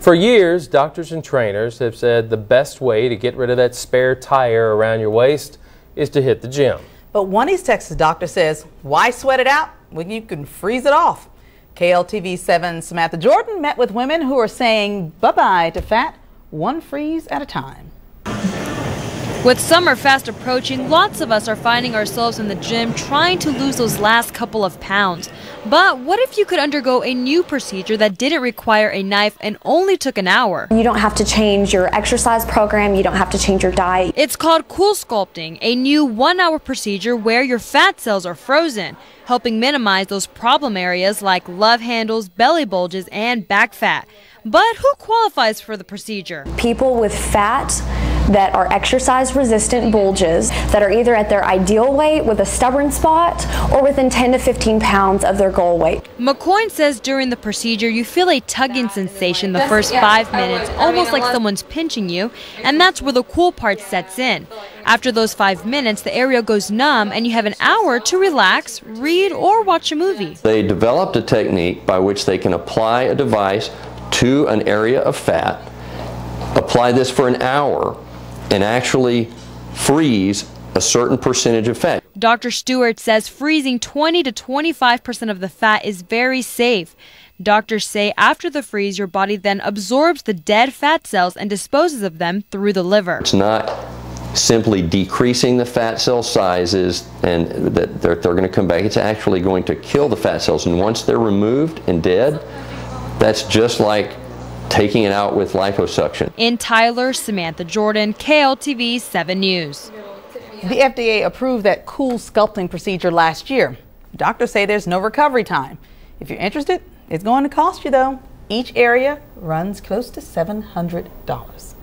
For years, doctors and trainers have said the best way to get rid of that spare tire around your waist is to hit the gym. But one East Texas doctor says, why sweat it out when you can freeze it off? KLTV 7 Samantha Jordan met with women who are saying bye-bye to fat, one freeze at a time. With summer fast approaching, lots of us are finding ourselves in the gym trying to lose those last couple of pounds. But what if you could undergo a new procedure that didn't require a knife and only took an hour? You don't have to change your exercise program, you don't have to change your diet. It's called CoolSculpting, a new one hour procedure where your fat cells are frozen, helping minimize those problem areas like love handles, belly bulges, and back fat. But who qualifies for the procedure? People with fat that are exercise resistant bulges that are either at their ideal weight with a stubborn spot or within 10 to 15 pounds of their goal weight. McCoy says during the procedure you feel a tugging sensation the first five minutes, almost like someone's pinching you, and that's where the cool part sets in. After those five minutes, the area goes numb and you have an hour to relax, read, or watch a movie. They developed a technique by which they can apply a device to an area of fat, apply this for an hour, and actually freeze a certain percentage of fat. Dr. Stewart says freezing 20 to 25% of the fat is very safe. Doctors say after the freeze, your body then absorbs the dead fat cells and disposes of them through the liver. It's not simply decreasing the fat cell sizes and that they're, they're going to come back. It's actually going to kill the fat cells. And once they're removed and dead, that's just like taking it out with liposuction. In Tyler, Samantha Jordan, KLTV 7 News. The FDA approved that CoolSculpting procedure last year. Doctors say there's no recovery time. If you're interested, it's going to cost you though. Each area runs close to $700.